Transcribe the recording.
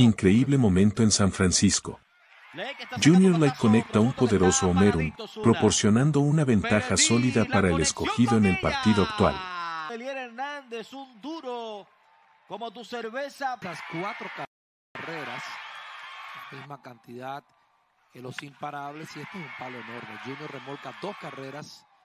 Increíble momento en San Francisco. Junior Light conecta un poderoso Homerum, proporcionando una ventaja sólida para el escogido en el partido actual. Hernández, un duro como tu cerveza. Las cuatro carreras, la misma cantidad que los imparables y este es un palo enorme. Junior remolca dos carreras